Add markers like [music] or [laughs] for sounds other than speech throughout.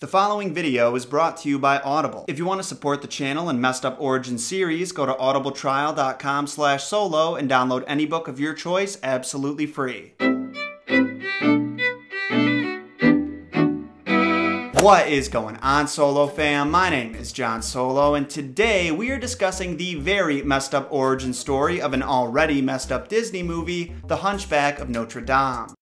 The following video is brought to you by Audible. If you want to support the channel and Messed Up Origin series, go to audibletrial.com slash solo and download any book of your choice absolutely free. What is going on, Solo fam? My name is Jon Solo, and today we are discussing the very messed up origin story of an already messed up Disney movie, The Hunchback of Notre Dame.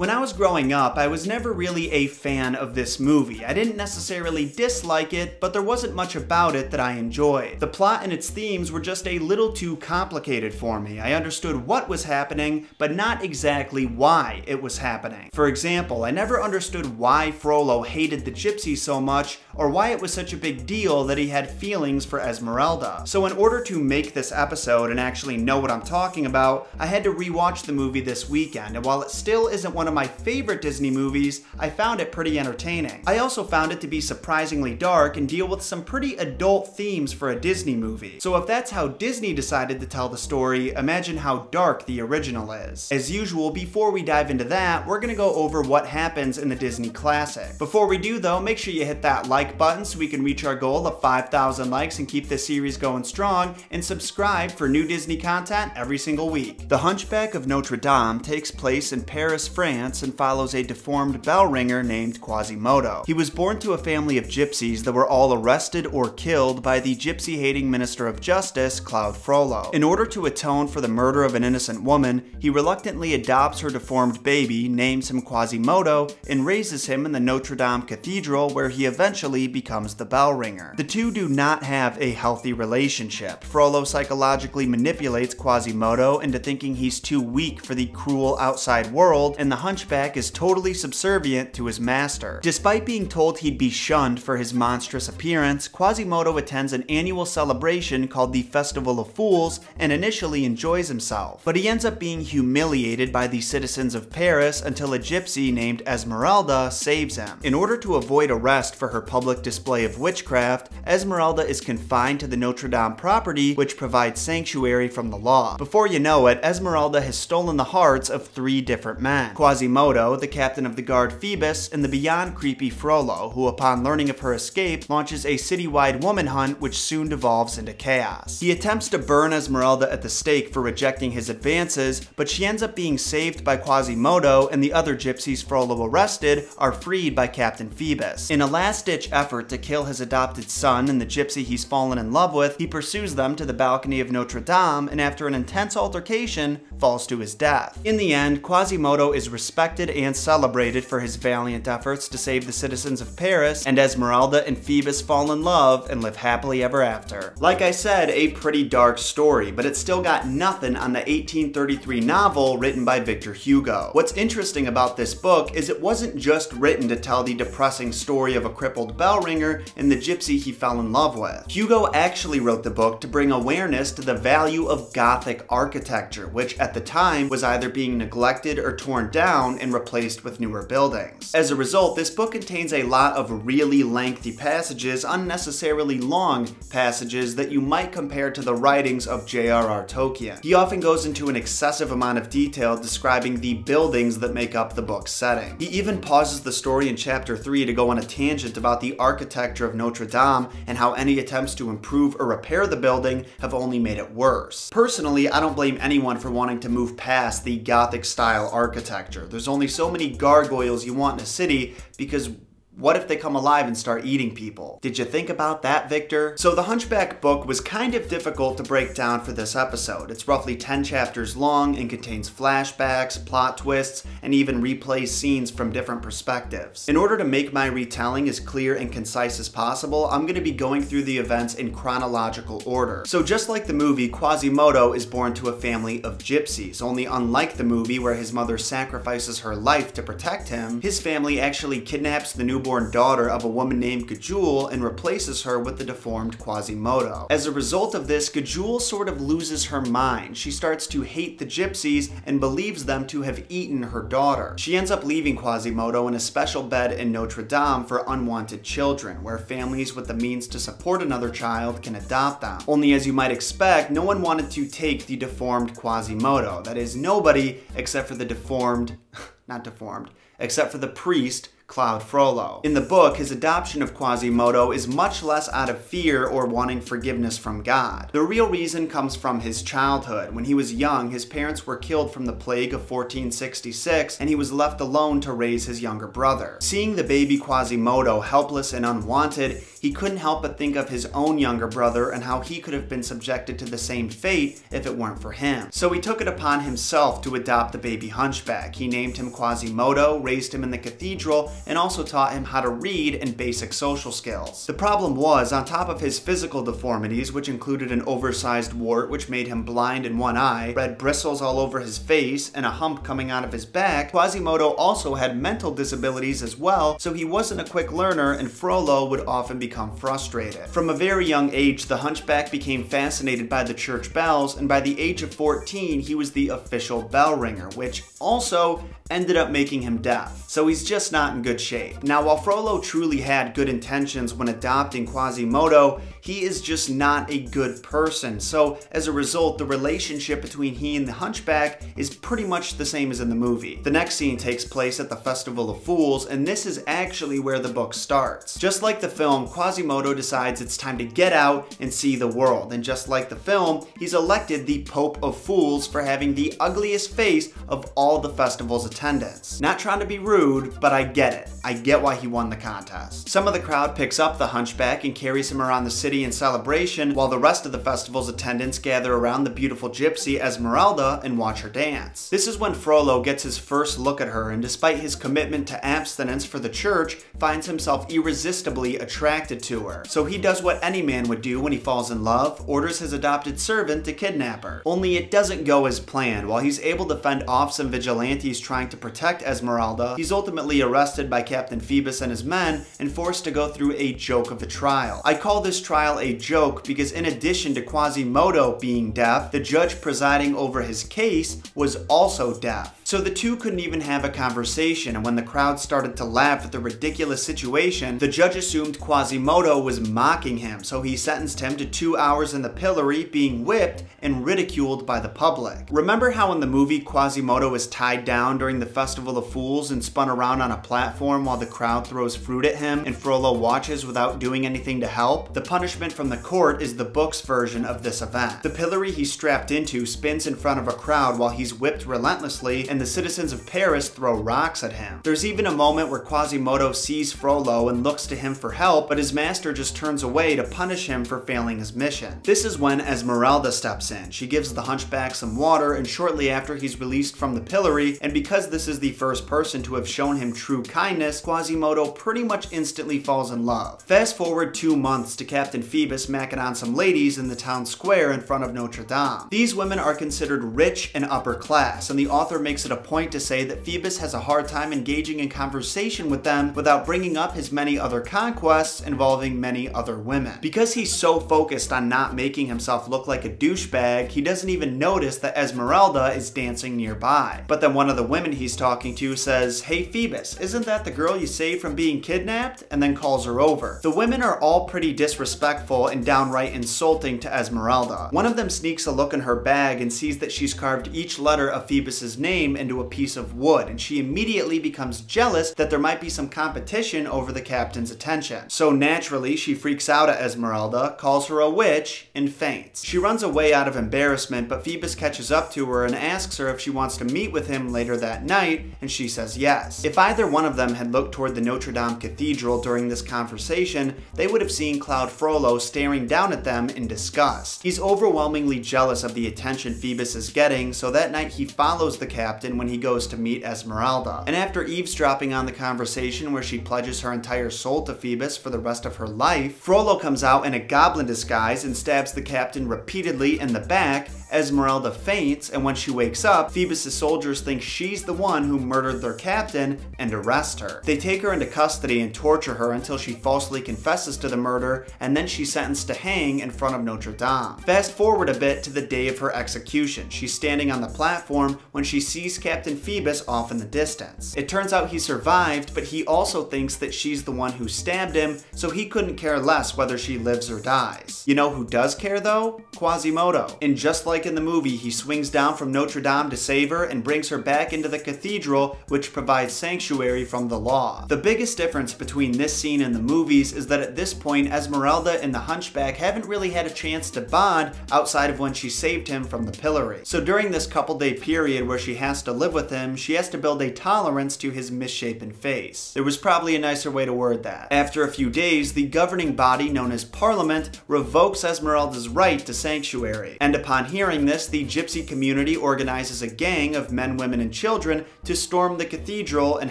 When I was growing up, I was never really a fan of this movie. I didn't necessarily dislike it, but there wasn't much about it that I enjoyed. The plot and its themes were just a little too complicated for me. I understood what was happening, but not exactly why it was happening. For example, I never understood why Frollo hated the gypsy so much, or why it was such a big deal that he had feelings for Esmeralda. So in order to make this episode and actually know what I'm talking about, I had to rewatch the movie this weekend, and while it still isn't one of my favorite Disney movies, I found it pretty entertaining. I also found it to be surprisingly dark and deal with some pretty adult themes for a Disney movie. So if that's how Disney decided to tell the story, imagine how dark the original is. As usual, before we dive into that, we're gonna go over what happens in the Disney classic. Before we do though, make sure you hit that like button so we can reach our goal of 5,000 likes and keep this series going strong, and subscribe for new Disney content every single week. The Hunchback of Notre Dame takes place in Paris, France and follows a deformed bell ringer named Quasimodo. He was born to a family of gypsies that were all arrested or killed by the gypsy-hating Minister of Justice, Claude Frollo. In order to atone for the murder of an innocent woman, he reluctantly adopts her deformed baby, names him Quasimodo, and raises him in the Notre Dame Cathedral where he eventually becomes the bell ringer. The two do not have a healthy relationship. Frollo psychologically manipulates Quasimodo into thinking he's too weak for the cruel outside world, and the hunchback is totally subservient to his master. Despite being told he'd be shunned for his monstrous appearance, Quasimodo attends an annual celebration called the Festival of Fools and initially enjoys himself. But he ends up being humiliated by the citizens of Paris until a gypsy named Esmeralda saves him. In order to avoid arrest for her public display of witchcraft, Esmeralda is confined to the Notre Dame property, which provides sanctuary from the law. Before you know it, Esmeralda has stolen the hearts of three different men. Quasimodo, the captain of the guard Phoebus, and the beyond creepy Frollo, who upon learning of her escape, launches a citywide woman hunt which soon devolves into chaos. He attempts to burn Esmeralda at the stake for rejecting his advances, but she ends up being saved by Quasimodo and the other gypsies Frollo arrested are freed by Captain Phoebus. In a last-ditch effort to kill his adopted son and the gypsy he's fallen in love with, he pursues them to the balcony of Notre Dame and after an intense altercation, falls to his death. In the end, Quasimodo is respected and celebrated for his valiant efforts to save the citizens of Paris, and Esmeralda and Phoebus fall in love and live happily ever after. Like I said, a pretty dark story, but it still got nothing on the 1833 novel written by Victor Hugo. What's interesting about this book is it wasn't just written to tell the depressing story of a crippled bell ringer and the gypsy he fell in love with. Hugo actually wrote the book to bring awareness to the value of Gothic architecture, which at the time was either being neglected or torn down down and replaced with newer buildings. As a result, this book contains a lot of really lengthy passages, unnecessarily long passages that you might compare to the writings of J.R.R. Tolkien. He often goes into an excessive amount of detail describing the buildings that make up the book's setting. He even pauses the story in chapter 3 to go on a tangent about the architecture of Notre Dame and how any attempts to improve or repair the building have only made it worse. Personally, I don't blame anyone for wanting to move past the Gothic style architecture architecture. There's only so many gargoyles you want in a city because what if they come alive and start eating people? Did you think about that, Victor? So the Hunchback book was kind of difficult to break down for this episode. It's roughly 10 chapters long and contains flashbacks, plot twists, and even replays scenes from different perspectives. In order to make my retelling as clear and concise as possible, I'm going to be going through the events in chronological order. So just like the movie, Quasimodo is born to a family of gypsies, only unlike the movie where his mother sacrifices her life to protect him, his family actually kidnaps the newborn daughter of a woman named Gudule and replaces her with the deformed Quasimodo. As a result of this, Gudule sort of loses her mind. She starts to hate the gypsies and believes them to have eaten her daughter. She ends up leaving Quasimodo in a special bed in Notre Dame for unwanted children, where families with the means to support another child can adopt them. Only as you might expect, no one wanted to take the deformed Quasimodo. That is, nobody except for the deformed, [laughs] not deformed, except for the priest Claude Frollo. In the book, his adoption of Quasimodo is much less out of fear or wanting forgiveness from God. The real reason comes from his childhood. When he was young, his parents were killed from the plague of 1466, and he was left alone to raise his younger brother. Seeing the baby Quasimodo helpless and unwanted, he couldn't help but think of his own younger brother and how he could have been subjected to the same fate if it weren't for him. So he took it upon himself to adopt the baby hunchback. He named him Quasimodo, raised him in the cathedral, and also taught him how to read and basic social skills. The problem was, on top of his physical deformities, which included an oversized wart which made him blind in one eye, red bristles all over his face, and a hump coming out of his back, Quasimodo also had mental disabilities as well, so he wasn't a quick learner and Frollo would often become frustrated. From a very young age, the hunchback became fascinated by the church bells, and by the age of 14, he was the official bell ringer, which also ended up making him deaf. So he's just not in good shape. Now, while Frollo truly had good intentions when adopting Quasimodo, he is just not a good person. So as a result, the relationship between he and the Hunchback is pretty much the same as in the movie. The next scene takes place at the Festival of Fools, and this is actually where the book starts. Just like the film, Quasimodo decides it's time to get out and see the world. And just like the film, he's elected the Pope of Fools for having the ugliest face of all the festival's attendants. Not trying to be rude, but I get it. I get why he won the contest. Some of the crowd picks up the Hunchback and carries him around the city city in celebration, while the rest of the festival's attendants gather around the beautiful gypsy Esmeralda and watch her dance. This is when Frollo gets his first look at her, and despite his commitment to abstinence for the church, finds himself irresistibly attracted to her. So he does what any man would do when he falls in love, orders his adopted servant to kidnap her. Only it doesn't go as planned. While he's able to fend off some vigilantes trying to protect Esmeralda, he's ultimately arrested by Captain Phoebus and his men and forced to go through a joke of a trial. I call this trial a joke because in addition to Quasimodo being deaf, the judge presiding over his case was also deaf. So the two couldn't even have a conversation, and when the crowd started to laugh at the ridiculous situation, the judge assumed Quasimodo was mocking him, so he sentenced him to two hours in the pillory, being whipped and ridiculed by the public. Remember how in the movie Quasimodo was tied down during the Festival of Fools and spun around on a platform while the crowd throws fruit at him and Frollo watches without doing anything to help? The punishment from the court is the book's version of this event. The pillory he's strapped into spins in front of a crowd while he's whipped relentlessly and the citizens of Paris throw rocks at him. There's even a moment where Quasimodo sees Frollo and looks to him for help, but his master just turns away to punish him for failing his mission. This is when Esmeralda steps in. She gives the hunchback some water, and shortly after he's released from the pillory, and because this is the first person to have shown him true kindness, Quasimodo pretty much instantly falls in love. Fast forward two months to Captain Phoebus macking on some ladies in the town square in front of Notre Dame. These women are considered rich and upper class, and the author makes it it a point to say that Phoebus has a hard time engaging in conversation with them without bringing up his many other conquests involving many other women. Because he's so focused on not making himself look like a douchebag, he doesn't even notice that Esmeralda is dancing nearby. But then one of the women he's talking to says, Hey Phoebus, isn't that the girl you saved from being kidnapped? And then calls her over. The women are all pretty disrespectful and downright insulting to Esmeralda. One of them sneaks a look in her bag and sees that she's carved each letter of Phoebus's name into a piece of wood, and she immediately becomes jealous that there might be some competition over the captain's attention. So naturally, she freaks out at Esmeralda, calls her a witch, and faints. She runs away out of embarrassment, but Phoebus catches up to her and asks her if she wants to meet with him later that night, and she says yes. If either one of them had looked toward the Notre Dame Cathedral during this conversation, they would have seen Claude Frollo staring down at them in disgust. He's overwhelmingly jealous of the attention Phoebus is getting, so that night he follows the captain when he goes to meet Esmeralda. And after eavesdropping on the conversation where she pledges her entire soul to Phoebus for the rest of her life, Frollo comes out in a goblin disguise and stabs the captain repeatedly in the back, Esmeralda faints, and when she wakes up, Phoebus' soldiers think she's the one who murdered their captain and arrest her. They take her into custody and torture her until she falsely confesses to the murder, and then she's sentenced to hang in front of Notre Dame. Fast forward a bit to the day of her execution. She's standing on the platform when she sees Captain Phoebus off in the distance. It turns out he survived, but he also thinks that she's the one who stabbed him, so he couldn't care less whether she lives or dies. You know who does care though? Quasimodo. And just like like in the movie, he swings down from Notre Dame to save her and brings her back into the cathedral, which provides sanctuary from the law. The biggest difference between this scene and the movies is that at this point, Esmeralda and the Hunchback haven't really had a chance to bond outside of when she saved him from the pillory. So during this couple day period where she has to live with him, she has to build a tolerance to his misshapen face. There was probably a nicer way to word that. After a few days, the governing body known as Parliament revokes Esmeralda's right to sanctuary. And upon hearing this, the gypsy community organizes a gang of men, women, and children to storm the cathedral and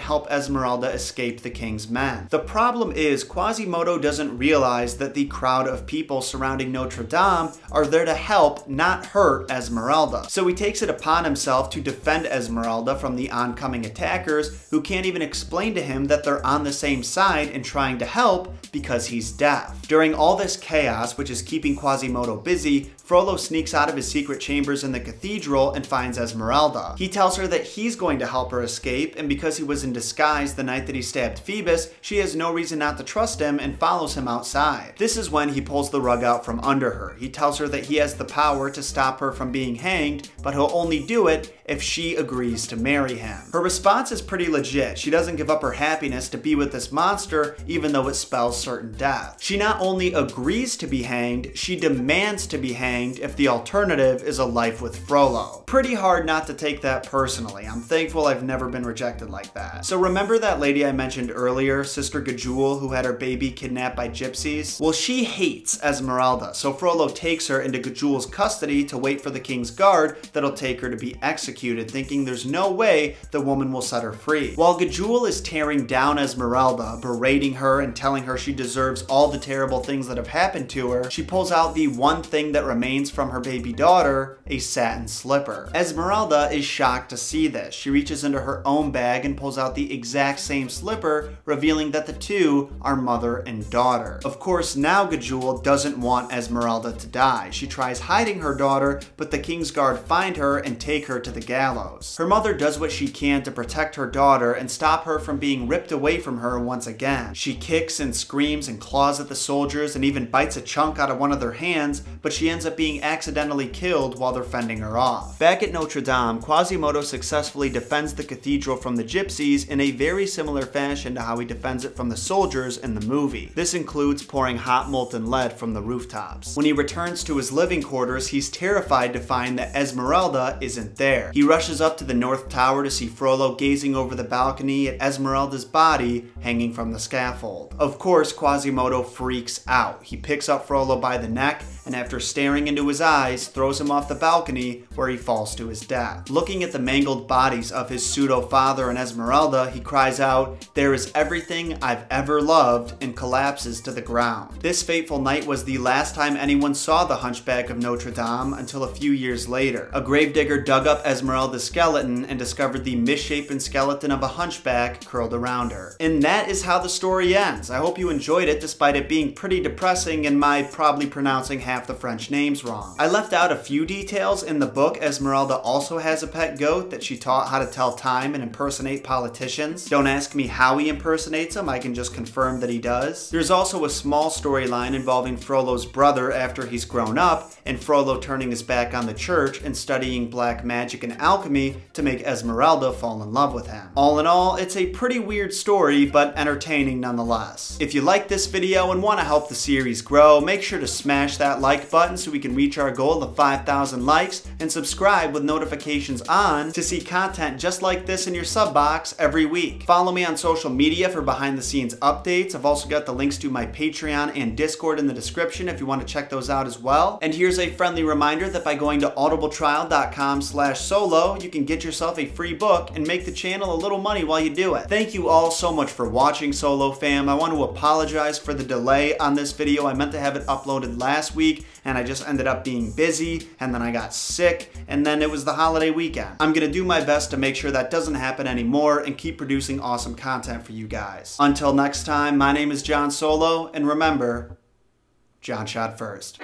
help Esmeralda escape the king's men. The problem is, Quasimodo doesn't realize that the crowd of people surrounding Notre Dame are there to help, not hurt Esmeralda. So he takes it upon himself to defend Esmeralda from the oncoming attackers who can't even explain to him that they're on the same side and trying to help because he's deaf. During all this chaos, which is keeping Quasimodo busy, Frollo sneaks out of his secret chambers in the cathedral and finds Esmeralda. He tells her that he's going to help her escape, and because he was in disguise the night that he stabbed Phoebus, she has no reason not to trust him and follows him outside. This is when he pulls the rug out from under her. He tells her that he has the power to stop her from being hanged, but he'll only do it if she agrees to marry him. Her response is pretty legit. She doesn't give up her happiness to be with this monster, even though it spells certain death. She not only agrees to be hanged, she demands to be hanged hanged if the alternative is a life with Frollo. Pretty hard not to take that personally. I'm thankful I've never been rejected like that. So remember that lady I mentioned earlier, Sister Gudule, who had her baby kidnapped by gypsies? Well, she hates Esmeralda, so Frollo takes her into Gudule's custody to wait for the king's guard that'll take her to be executed, thinking there's no way the woman will set her free. While Gudule is tearing down Esmeralda, berating her and telling her she deserves all the terrible things that have happened to her, she pulls out the one thing that remains from her baby daughter, a satin slipper. Esmeralda is shocked to see this. She reaches into her own bag and pulls out the exact same slipper, revealing that the two are mother and daughter. Of course, now Gudule doesn't want Esmeralda to die. She tries hiding her daughter, but the King's Guard find her and take her to the gallows. Her mother does what she can to protect her daughter and stop her from being ripped away from her once again. She kicks and screams and claws at the soldiers and even bites a chunk out of one of their hands, but she ends up being accidentally killed while they're fending her off. Back at Notre Dame, Quasimodo successfully defends the cathedral from the gypsies in a very similar fashion to how he defends it from the soldiers in the movie. This includes pouring hot molten lead from the rooftops. When he returns to his living quarters, he's terrified to find that Esmeralda isn't there. He rushes up to the north tower to see Frollo gazing over the balcony at Esmeralda's body hanging from the scaffold. Of course, Quasimodo freaks out. He picks up Frollo by the neck and after staring into his eyes, throws him off the balcony where he falls to his death. Looking at the mangled bodies of his pseudo-father and Esmeralda, he cries out, There is everything I've ever loved, and collapses to the ground. This fateful night was the last time anyone saw the Hunchback of Notre Dame until a few years later. A gravedigger dug up Esmeralda's skeleton and discovered the misshapen skeleton of a hunchback curled around her. And that is how the story ends. I hope you enjoyed it despite it being pretty depressing and my probably pronouncing half the French names wrong. I left out a few details in the book. Esmeralda also has a pet goat that she taught how to tell time and impersonate politicians. Don't ask me how he impersonates them, I can just confirm that he does. There's also a small storyline involving Frollo's brother after he's grown up, and Frollo turning his back on the church and studying black magic and alchemy to make Esmeralda fall in love with him. All in all, it's a pretty weird story, but entertaining nonetheless. If you like this video and want to help the series grow, make sure to smash that like button so we can reach our goal of 5,000 likes and subscribe with notifications on to see content just like this in your sub box every week. Follow me on social media for behind the scenes updates. I've also got the links to my Patreon and Discord in the description if you want to check those out as well. And here's a friendly reminder that by going to audibletrial.com slash solo, you can get yourself a free book and make the channel a little money while you do it. Thank you all so much for watching Solo Fam. I want to apologize for the delay on this video. I meant to have it uploaded last week week and I just ended up being busy and then I got sick and then it was the holiday weekend. I'm gonna do my best to make sure that doesn't happen anymore and keep producing awesome content for you guys. Until next time, my name is Jon Solo and remember, Jon shot first.